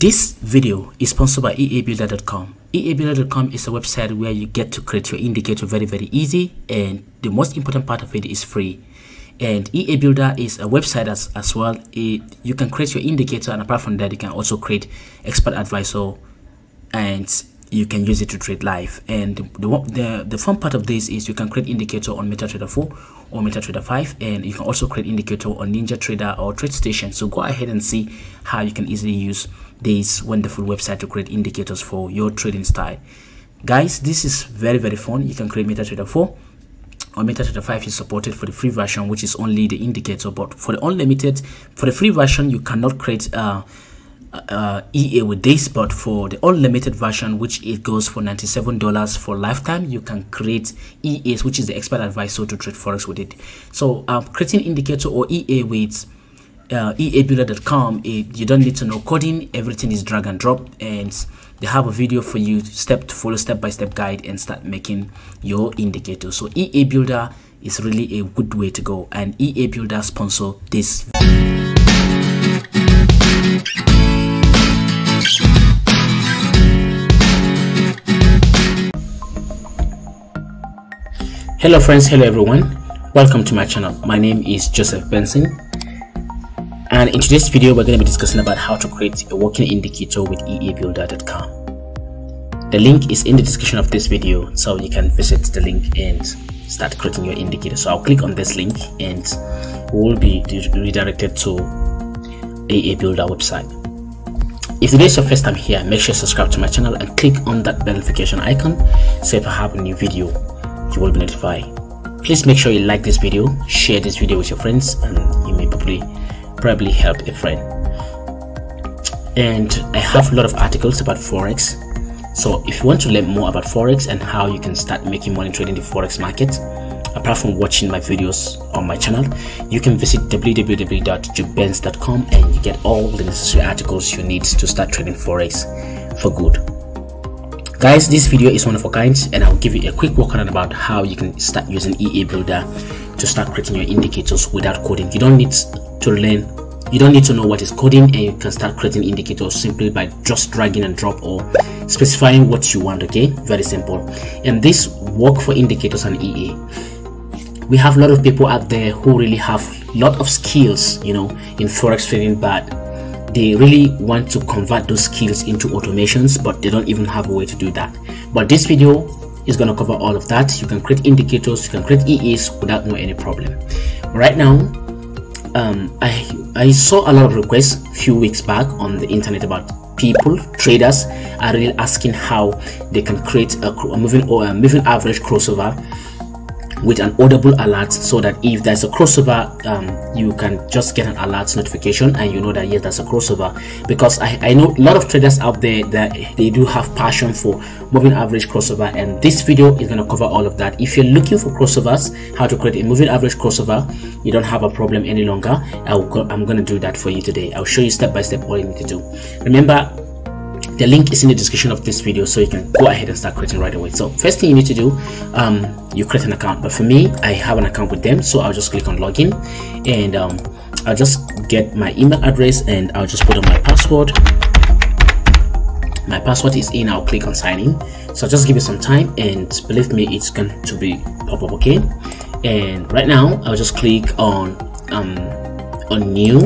This video is sponsored by eabuilder.com. eabuilder.com is a website where you get to create your indicator very very easy and the most important part of it is free. And EA Builder is a website as, as well. It, you can create your indicator and apart from that you can also create expert advisor and you can use it to trade live and the, the the fun part of this is you can create indicator on MetaTrader 4 or MetaTrader 5 and you can also create indicator on NinjaTrader or TradeStation so go ahead and see how you can easily use this wonderful website to create indicators for your trading style. Guys this is very very fun. You can create MetaTrader 4 or MetaTrader 5 is supported for the free version which is only the indicator. But for the unlimited for the free version you cannot create uh, uh, EA with this. But for the unlimited version which it goes for $97 for lifetime you can create EAs which is the expert advisor to trade forex with it. So um, creating indicator or EA with uh, eabuilder.com you don't need to know coding everything is drag and drop and they have a video for you step to follow step by step guide and start making your indicator. So EA builder is really a good way to go and EA builder sponsor this. Hello friends hello everyone. Welcome to my channel. My name is joseph benson and in today's video we're going to be discussing about how to create a working indicator with eabuilder.com the link is in the description of this video so you can visit the link and start creating your indicator. So i'll click on this link and we'll be redirected to EA Builder website. If today is your first time here make sure you subscribe to my channel and click on that bell notification icon so if i have a new video you will be notified. Please make sure you like this video share this video with your friends and you may probably probably help a friend. And i have a lot of articles about forex. So if you want to learn more about forex and how you can start making money trading the forex market apart from watching my videos on my channel you can visit www.joebenz.com and you get all the necessary articles you need to start trading forex for good. Guys this video is one of a kind and i'll give you a quick walk around about how you can start using ea builder to start creating your indicators without coding. You don't need to learn. You don't need to know what is coding and you can start creating indicators simply by just dragging and drop or specifying what you want okay? Very simple. And this work for indicators and ea we have a lot of people out there who really have a lot of skills you know in forex trading but they really want to convert those skills into automations but they don't even have a way to do that. But this video is going to cover all of that. You can create indicators you can create eas without no any problem. Right now um, I, I saw a lot of requests a few weeks back on the internet about people traders are really asking how they can create a, a moving or a moving average crossover with an audible alert so that if there's a crossover um, you can just get an alert notification and you know that yes there's a crossover. Because I, I know a lot of traders out there that they do have passion for moving average crossover and this video is going to cover all of that. If you're looking for crossovers how to create a moving average crossover you don't have a problem any longer. Go, i'm going to do that for you today. I'll show you step by step all you need to do. Remember the link is in the description of this video so you can go ahead and start creating right away. So first thing you need to do um, you create an account. But for me i have an account with them so i'll just click on login and um, i'll just get my email address and i'll just put on my password. My password is in i'll click on sign in. So just give it some time and believe me it's going to be pop up okay? And right now i'll just click on um on new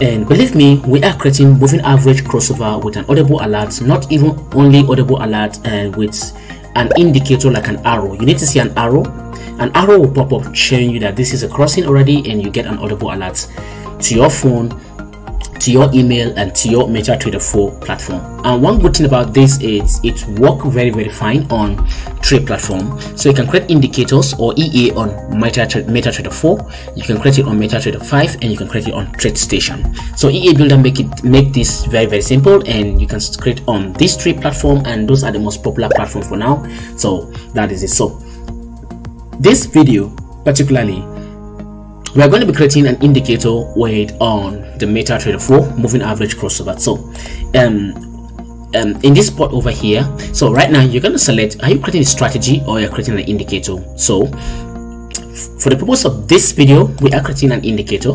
and believe me we are creating moving average crossover with an audible alert not even only audible alert and uh, with an indicator like an arrow. You need to see an arrow. An arrow will pop up showing you that this is a crossing already and you get an audible alert to your phone to your email and to your MetaTrader 4 platform. And one good thing about this is it works very very fine on trade platform. So you can create indicators or EA on MetaTrader, MetaTrader 4, you can create it on MetaTrader 5 and you can create it on TradeStation. So EA Builder make it make this very very simple and you can create on this trade platform and those are the most popular platform for now. So that is it. So this video particularly we are going to be creating an indicator weight on the MetaTrader 4 moving average crossover. So, um, um, in this spot over here, so right now you're going to select are you creating a strategy or you're creating an indicator. So, for the purpose of this video, we are creating an indicator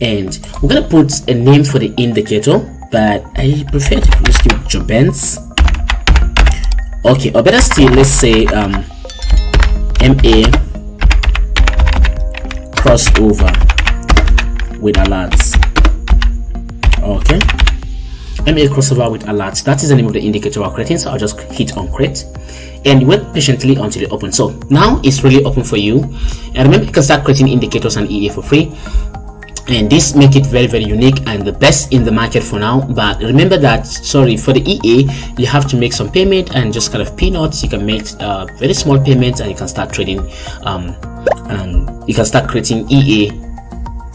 and we're going to put a name for the indicator but I prefer to just give it Jobens. Okay, or better still, let's say um, MA crossover with alerts. Okay, MA crossover with alerts. That is the name of the indicator we're creating. So I'll just hit on create and wait patiently until it opens. So now it's really open for you. And remember, you can start creating indicators and EA for free and this make it very very unique and the best in the market for now. But remember that sorry for the ea you have to make some payment and just kind of peanuts. You can make uh, very small payments and you can start trading um, and you can start creating ea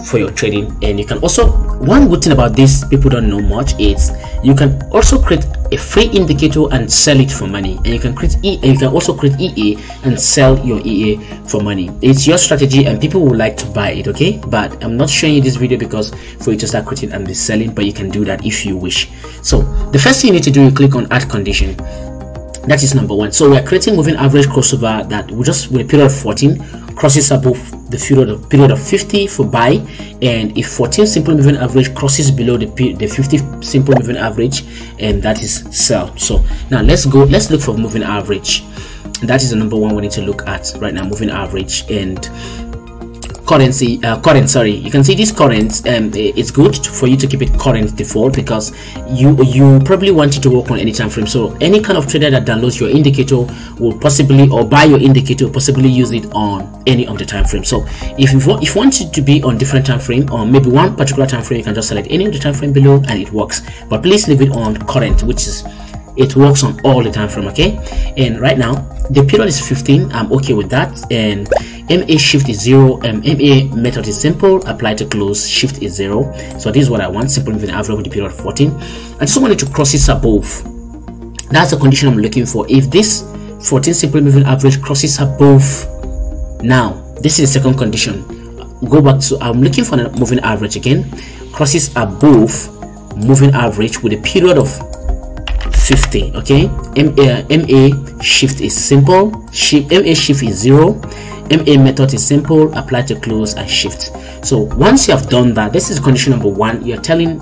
for your trading. And you can also one good thing about this people don't know much is you can also create a free indicator and sell it for money. And you can create e you can also create ea and sell your ea for money. It's your strategy and people would like to buy it okay? But i'm not showing you this video because for you to start creating and selling but you can do that if you wish. So the first thing you need to do you click on add condition that is number one. So we're creating moving average crossover that will just with a period of 14 crosses above the period of, period of 50 for buy and if 14 simple moving average crosses below the, the 50 simple moving average and that is sell. So now let's go let's look for moving average. That is the number one we need to look at right now moving average. And currency uh, current sorry. You can see this current um it's good for you to keep it current default because you you probably want it to work on any time frame. So any kind of trader that downloads your indicator will possibly or buy your indicator possibly use it on any of the time frame. So if you want if you want it to be on different time frame or maybe one particular time frame you can just select any of the time frame below and it works. But please leave it on current which is it works on all the time frame okay? And right now the period is 15 i'm okay with that. And ma shift is zero um, ma method is simple apply to close shift is zero. So this is what i want simple moving average with the period 14 i just wanted to cross this above that's the condition i'm looking for. If this 14 simple moving average crosses above now this is the second condition. Go back to i'm looking for a moving average again. Crosses above moving average with a period of 50 okay? Ma, MA shift is simple shift ma shift is zero ma method is simple apply to close and shift. So once you have done that this is condition number one. You're telling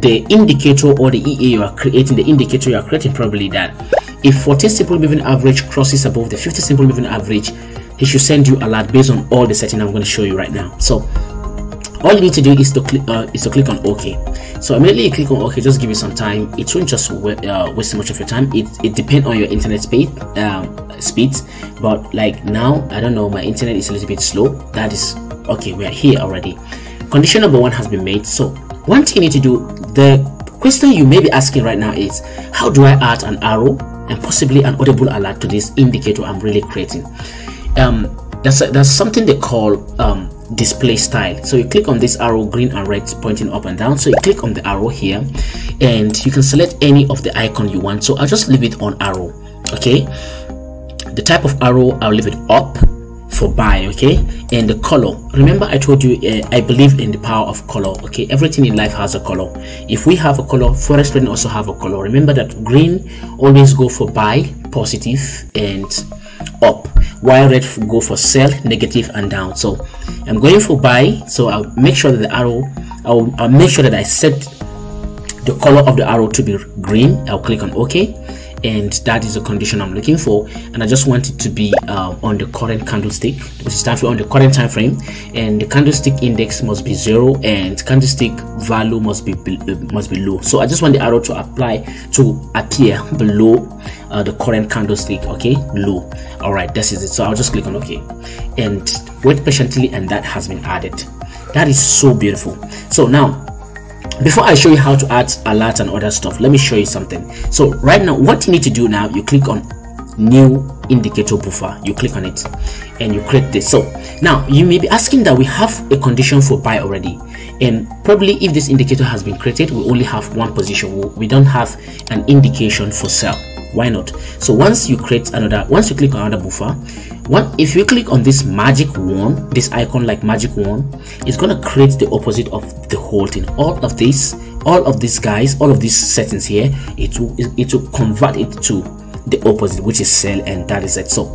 the indicator or the ea you are creating the indicator you are creating probably that if 14 simple moving average crosses above the 50 simple moving average he should send you a alert based on all the setting i'm going to show you right now. So all you need to do is to click uh, is to click on ok so immediately you click on ok just give it some time. It won't just uh, waste much of your time. It, it depends on your internet speed um, speeds. But like now i don't know my internet is a little bit slow. That is okay we are here already. Condition number one has been made. So one thing you need to do the question you may be asking right now is how do i add an arrow and possibly an audible alert to this indicator i'm really creating? Um that's a, something they call um, display style. So you click on this arrow green and red pointing up and down. So you click on the arrow here and you can select any of the icon you want. So i'll just leave it on arrow okay? The type of arrow i'll leave it up for buy okay? And the color. Remember i told you uh, i believe in the power of color okay? Everything in life has a color. If we have a color forex trading also have a color. Remember that green always go for buy positive and up. While red go for sell negative and down. So i'm going for buy. So i'll make sure that the arrow i'll, I'll make sure that i set the color of the arrow to be green. I'll click on ok and that is the condition i'm looking for. And i just want it to be uh, on the current candlestick which is for on the current time frame. And the candlestick index must be zero and candlestick value must be, be must be low. So i just want the arrow to apply to appear below uh, the current candlestick okay? Low. All right this is it. So i'll just click on ok and wait patiently and that has been added. That is so beautiful. So now before i show you how to add alert and other stuff let me show you something. So right now what you need to do now you click on new indicator buffer. You click on it and you create this. So now you may be asking that we have a condition for buy already. And probably if this indicator has been created we only have one position. We don't have an indication for sell why not? So once you create another once you click on another buffer one if you click on this magic one this icon like magic one it's to create the opposite of the whole thing. All of this all of these guys all of these settings here it will it will convert it to the opposite which is sell and that is it. So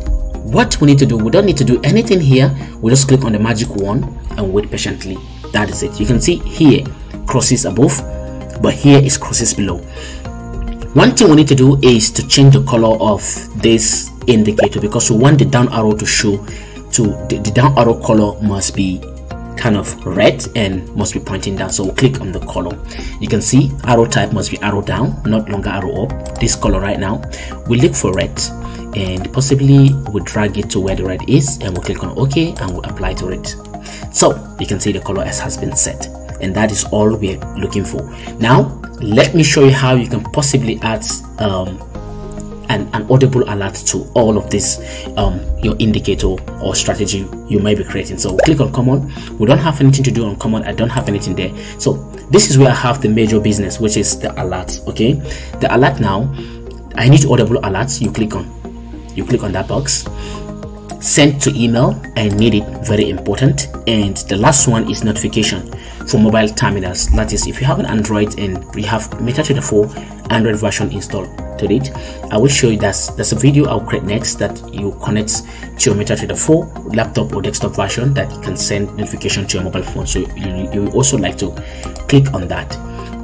what we need to do we don't need to do anything here. We just click on the magic one and wait patiently. That is it. You can see here crosses above but here is crosses below one thing we need to do is to change the color of this indicator because we want the down arrow to show to the, the down arrow color must be kind of red and must be pointing down. So we'll click on the color. You can see arrow type must be arrow down not longer arrow up. This color right now we look for red and possibly we'll drag it to where the red is and we'll click on ok and we'll apply to it. So you can see the color has been set and that is all we're looking for. Now let me show you how you can possibly add um, an, an audible alert to all of this um, your indicator or strategy you might be creating. So click on common. We don't have anything to do on common. I don't have anything there. So this is where i have the major business which is the alert okay? The alert now i need audible alerts. You click on you click on that box send to email. I need it. Very important. And the last one is notification for mobile terminals. That is if you have an android and you have MetaTrader 4 android version installed to it i will show you that there's a video i'll create next that you connect to your MetaTrader 4 laptop or desktop version that can send notification to your mobile phone. So you, you also like to click on that.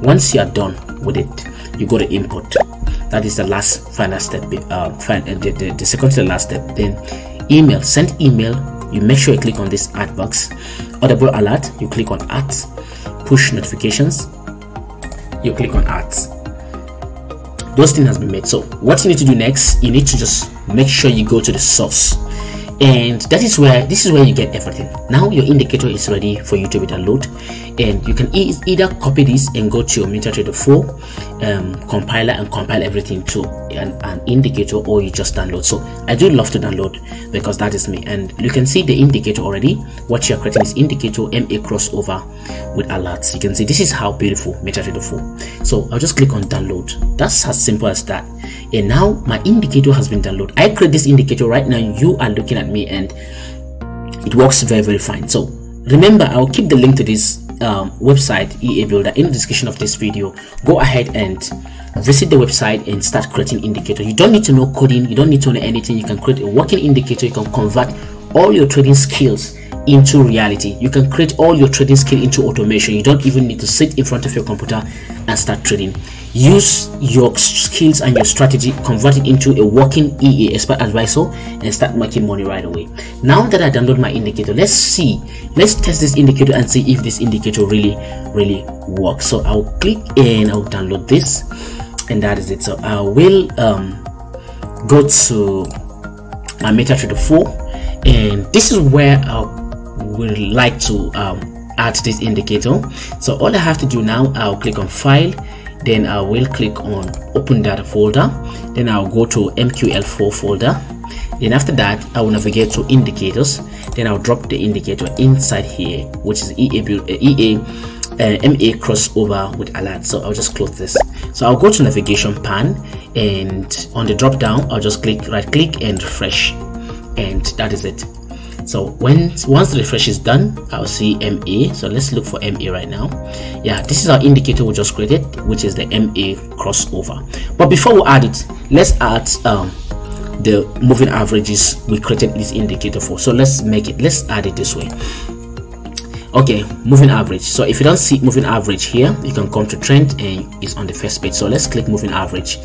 Once you are done with it you go to import that is the last final step uh, the, the, the second to the last step. Then email. Send email. You make sure you click on this add box. Audible alert. You click on ads. Push notifications. You click on ads. Those things has been made. So what you need to do next you need to just make sure you go to the source and that is where this is where you get everything. Now your indicator is ready for you to be download and you can e either copy this and go to your MetaTrader 4 um, compiler and compile everything to an, an, indicator or you just download. So I do love to download because that is me. And you can see the indicator already. What you're creating is indicator MA crossover with alerts. You can see this is how beautiful MetaTrader 4 so I'll just click on download. That's as simple as that and now my indicator has been downloaded I create this indicator right now you are looking at me and it works very very fine so remember I'll keep the link to this um, website EA Builder in the description of this video. Go ahead and visit the website and start creating indicator. You don't need to know coding. You don't need to know anything. You can create a working indicator. You can convert all your trading skills into reality. You can create all your trading skill into automation. You don't even need to sit in front of your computer and start trading. Use your skills and your strategy, convert it into a working EA expert advisor and start making money right away. Now that I download my indicator, let's see, let's test this indicator and see if this indicator really, really works. So I'll click and I'll download this and that is it. So I will um, go to my MetaTrader 4 and this is where I would like to um, add this indicator. So all I have to do now, I'll click on file then I will click on open data folder then I'll go to MQL4 folder. Then after that I will navigate to indicators then I'll drop the indicator inside here which is EA, uh, EA uh, MA crossover with alert. So I'll just close this. So I'll go to navigation pan and on the drop down I'll just click right click and refresh. And that is it so when once the refresh is done i'll see ma so let's look for ma right now. Yeah this is our indicator we just created which is the ma crossover. But before we add it let's add um, the moving averages we created this indicator for. So let's make it let's add it this way. Okay moving average. So if you don't see moving average here you can come to trend and it's on the first page. So let's click moving average.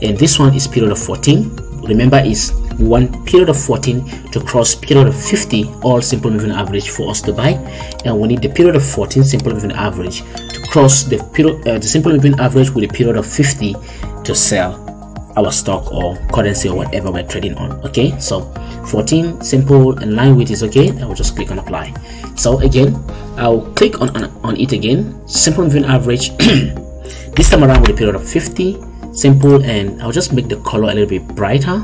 And this one is period of 14 remember is one period of 14 to cross period of 50 all simple moving average for us to buy. And we need the period of 14 simple moving average to cross the period uh, the simple moving average with a period of 50 to sell our stock or currency or whatever we're trading on okay? So 14 simple and line width is okay? I will just click on apply. So again i'll click on, on, on it again. Simple moving average this time around with a period of 50 simple and I'll just make the color a little bit brighter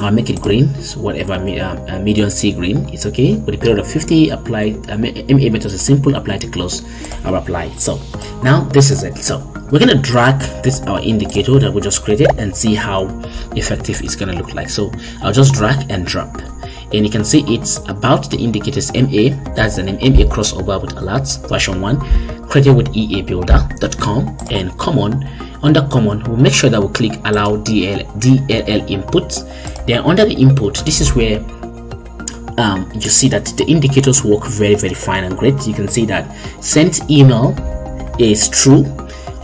I'll make it green so whatever uh, medium sea green it's okay. With a period of 50 apply uh, MA method is simple apply to close I'll apply. So now this is it. So we're gonna drag this our indicator that we just created and see how effective it's gonna look like. So I'll just drag and drop. And you can see it's about the indicators MA that's the name MA crossover with alerts version 1 created with eabuilder.com and common under common we'll make sure that we click allow DL, DLL imports. Then under the input this is where um, you see that the indicators work very very fine and great. You can see that sent email is true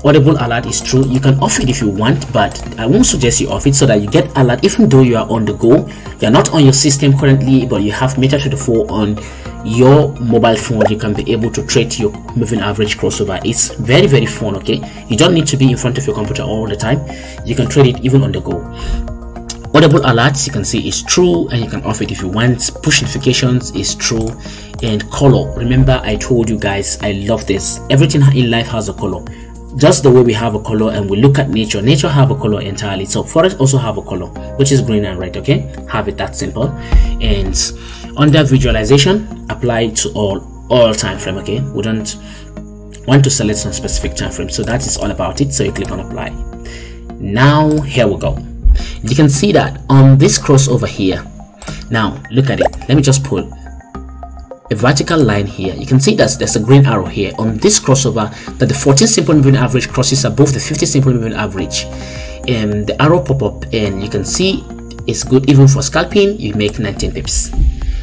audible alert is true. You can off it if you want but i won't suggest you off it so that you get alert even though you are on the go. You're not on your system currently but you have MetaTrader on your mobile phone. You can be able to trade your moving average crossover. It's very very fun okay? You don't need to be in front of your computer all the time. You can trade it even on the go. Audible alerts you can see is true and you can off it if you want. Push notifications is true. And color. Remember i told you guys i love this. Everything in life has a color just the way we have a color and we look at nature. Nature have a color entirely. So forex also have a color which is green and red okay? Have it that simple. And under visualization apply to all all time frame okay? We don't want to select some specific time frame. So that is all about it. So you click on apply. Now here we go. You can see that on this crossover here now look at it. Let me just pull a vertical line here. You can see that there's a green arrow here. On this crossover that the 14 simple moving average crosses above the 50 simple moving average. And the arrow pop up and you can see it's good even for scalping. You make 19 pips.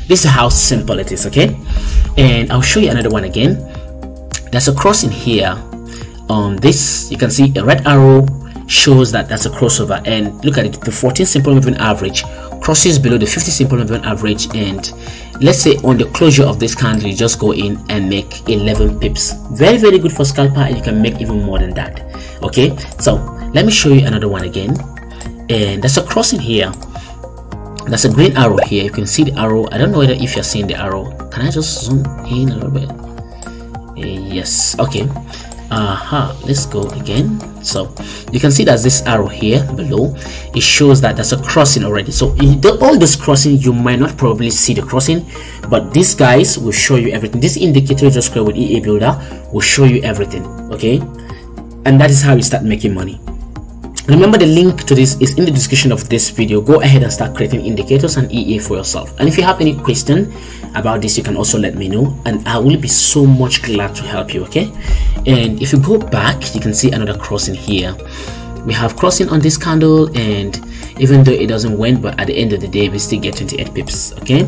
This is how simple it is okay? And i'll show you another one again. There's a crossing here. On this you can see a red arrow shows that that's a crossover. And look at it the 14 simple moving average crosses below the 50 simple moving average and let's say on the closure of this candle you just go in and make 11 pips. Very very good for scalper and you can make even more than that. Okay? So let me show you another one again. And there's a crossing here. There's a green arrow here. You can see the arrow. I don't know whether if you're seeing the arrow. Can i just zoom in a little bit? Eh, yes. Okay uh-huh let's go again. So you can see there's this arrow here below it shows that there's a crossing already. So in the, all this crossing you might not probably see the crossing but these guys will show you everything. This indicator just create with ea builder will show you everything okay? And that is how you start making money. Remember the link to this is in the description of this video. Go ahead and start creating indicators and ea for yourself. And if you have any question about this you can also let me know. And i will be so much glad to help you okay? And if you go back you can see another crossing here. We have crossing on this candle and even though it doesn't win but at the end of the day we still get 28 pips okay?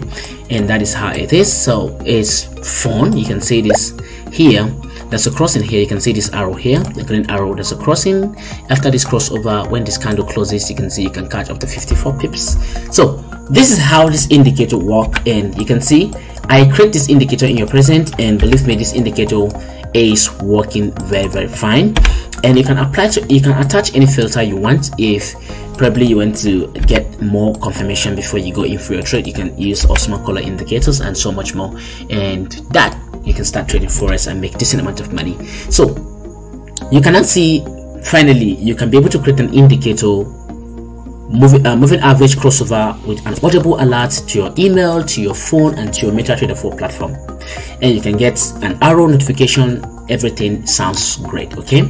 And that is how it is. So it's fun. You can see this here. There's a crossing here. You can see this arrow here the green arrow. There's a crossing. After this crossover when this candle closes you can see you can catch up to 54 pips. So this is how this indicator work and you can see i create this indicator in your present and believe me this indicator is working very very fine. And you can apply to you can attach any filter you want if probably you want to get more confirmation before you go in for your trade. You can use osmo color indicators and so much more. And that you can start trading forex and make decent amount of money. So you cannot see finally you can be able to create an indicator moving, uh, moving average crossover with an audible alert to your email to your phone and to your MetaTrader 4 platform. And you can get an arrow notification. Everything sounds great okay?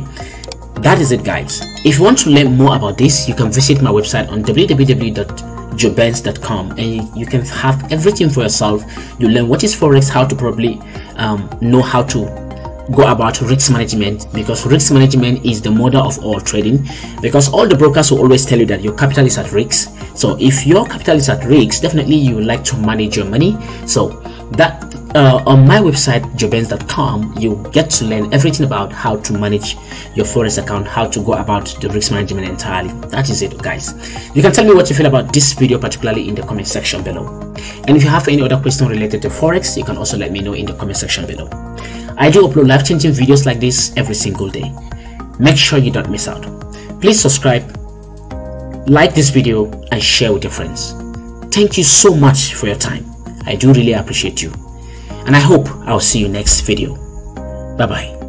That is it guys. If you want to learn more about this you can visit my website on www.joebenz.com and you can have everything for yourself. You learn what is forex how to probably um, know how to go about risk management because risk management is the mother of all trading. Because all the brokers will always tell you that your capital is at risk. So if your capital is at risk definitely you would like to manage your money. So that uh, on my website joebenz.com you get to learn everything about how to manage your forex account how to go about the risk management entirely. That is it guys. You can tell me what you feel about this video particularly in the comment section below. And if you have any other question related to forex you can also let me know in the comment section below I do upload life-changing videos like this every single day. Make sure you don't miss out. Please subscribe, like this video, and share with your friends. Thank you so much for your time. I do really appreciate you. And I hope I'll see you next video. Bye-bye.